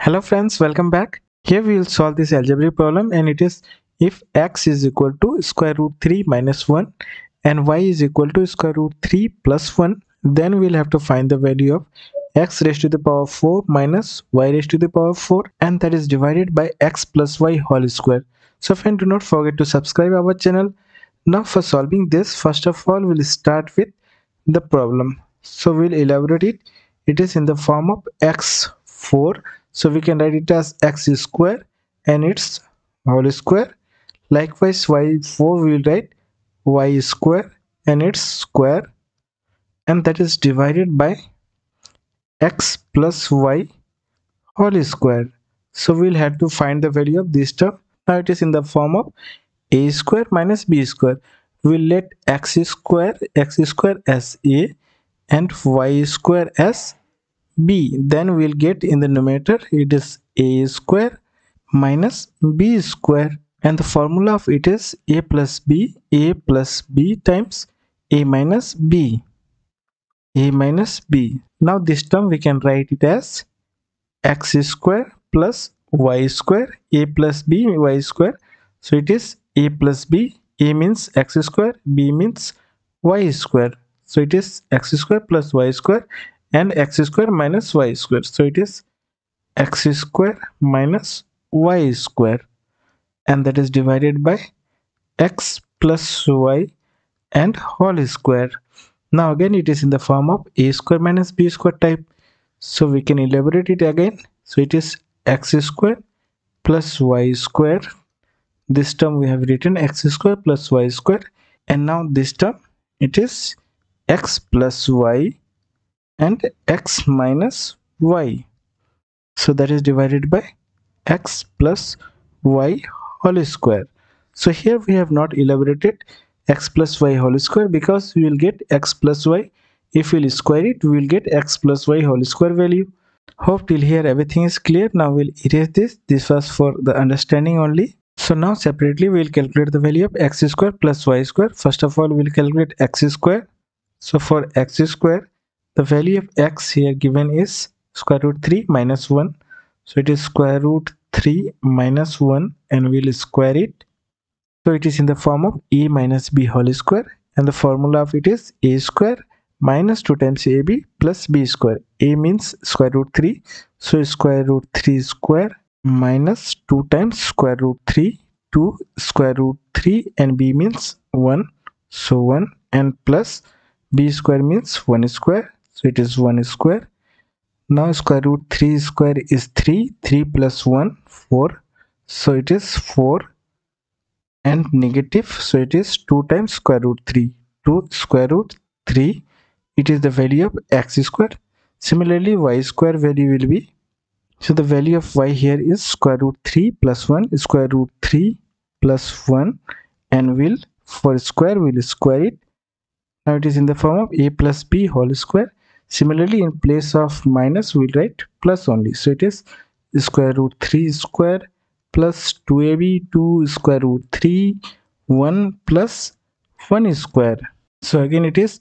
Hello friends, welcome back. Here we will solve this algebraic problem and it is if x is equal to square root 3 minus 1 and y is equal to square root 3 plus 1 then we'll have to find the value of x raised to the power 4 minus y raised to the power 4 and that is divided by x plus y whole square. So friend do not forget to subscribe our channel. Now for solving this first of all we'll start with the problem. So we'll elaborate it. It is in the form of x4 so we can write it as x square and its whole square. Likewise y4 we will write y square and its square. And that is divided by x plus y whole square. So we'll have to find the value of this term. Now it is in the form of a square minus b square. We'll let x square x square as a and y square as b then we'll get in the numerator it is a square minus b square and the formula of it is a plus b a plus b times a minus b a minus b. Now this term we can write it as x square plus y square a plus b y square. So it is a plus b a means x square b means y square. So it is x square plus y square and x square minus y square. So it is x square minus y square and that is divided by x plus y and whole square. Now again it is in the form of a square minus b square type. So we can elaborate it again. So it is x square plus y square. This term we have written x square plus y square. And now this term it is x plus y and x minus y. So that is divided by x plus y whole square. So here we have not elaborated x plus y whole square because we will get x plus y. If we'll square it we will get x plus y whole square value. Hope till here everything is clear. Now we'll erase this. This was for the understanding only. So now separately we'll calculate the value of x square plus y square. First of all we'll calculate x square. So for x square the value of x here given is square root 3 minus 1 so it is square root 3 minus 1 and we'll square it. So it is in the form of a minus b whole square and the formula of it is a square minus 2 times ab plus b square. A means square root 3 so square root 3 square minus 2 times square root 3 2 square root 3 and b means 1 so 1 and plus b square means 1 square so it is 1 square. Now square root 3 square is 3 3 plus 1 4 so it is 4 and negative. So it is 2 times square root 3 2 square root 3 it is the value of x square. Similarly y square value will be so the value of y here is square root 3 plus 1 square root 3 plus 1 and will for square will square it. Now it is in the form of a plus b whole square Similarly, in place of minus, we'll write plus only. So it is square root 3 square plus 2ab 2 square root 3 1 plus 1 square. So again it is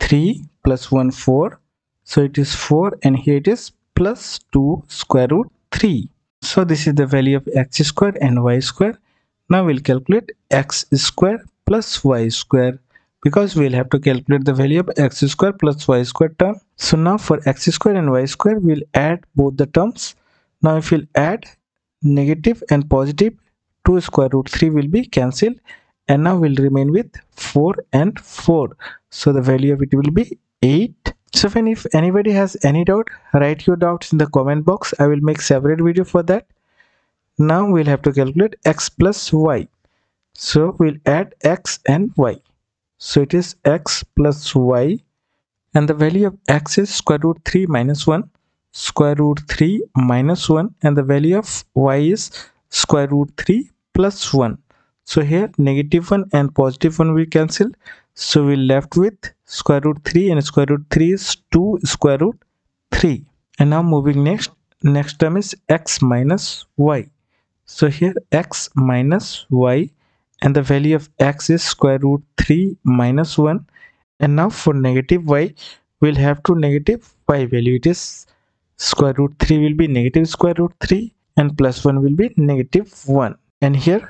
3 plus 1 4. So it is 4 and here it is plus 2 square root 3. So this is the value of x square and y square. Now we'll calculate x square plus y square because we'll have to calculate the value of x square plus y square term. So now for x square and y square, we'll add both the terms. Now if we'll add negative and positive, 2 square root 3 will be cancelled and now we'll remain with 4 and 4. So the value of it will be 8. So when if anybody has any doubt, write your doubts in the comment box. I will make separate video for that. Now we'll have to calculate x plus y. So we'll add x and y so it is x plus y and the value of x is square root 3 minus 1 square root 3 minus 1 and the value of y is square root 3 plus 1 so here negative 1 and positive 1 will cancel. So we left with square root 3 and square root 3 is 2 square root 3 and now moving next next term is x minus y. So here x minus y and the value of x is square root 3 minus 1 and now for negative y we'll have to negative y value. It is square root 3 will be negative square root 3 and plus 1 will be negative 1 and here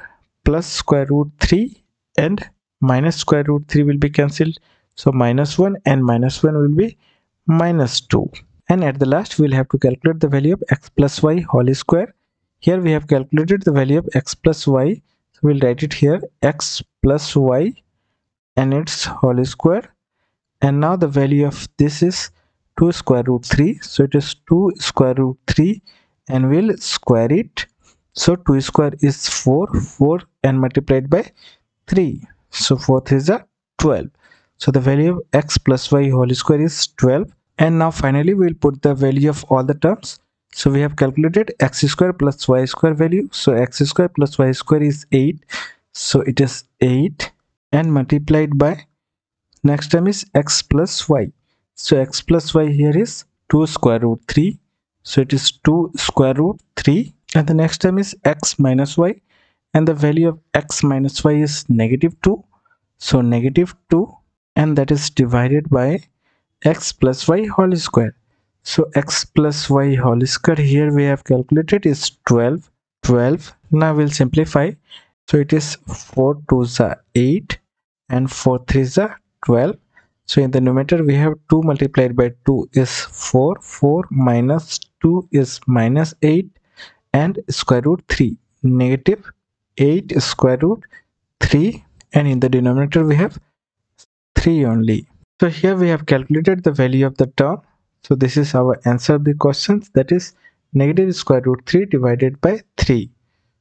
plus square root 3 and minus square root 3 will be cancelled. So minus 1 and minus 1 will be minus 2 and at the last we'll have to calculate the value of x plus y whole square. Here we have calculated the value of x plus y so we'll write it here. X plus y and its whole square. And now the value of this is 2 square root 3 so it is 2 square root 3 and we'll square it. So 2 square is 4 4 and multiplied by 3 so 4 is a 12 so the value of x plus y whole square is 12 and now finally we'll put the value of all the terms so we have calculated x square plus y square value. So x square plus y square is 8 so it is 8 and multiplied by next term is x plus y. So x plus y here is 2 square root 3 so it is 2 square root 3 and the next term is x minus y. And the value of x minus y is negative 2 so negative 2 and that is divided by x plus y whole square so x plus y whole square here we have calculated is 12 12 now we'll simplify. So it is 4 2 is 8 and 4 3 is 12 so in the numerator we have 2 multiplied by 2 is 4 4 minus 2 is minus 8 and square root 3 negative 8 square root 3 and in the denominator we have 3 only. So here we have calculated the value of the term. So this is our answer of the questions that is negative square root 3 divided by 3.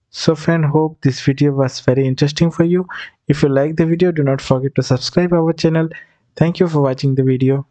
So friend hope this video was very interesting for you. If you like the video do not forget to subscribe our channel. Thank you for watching the video.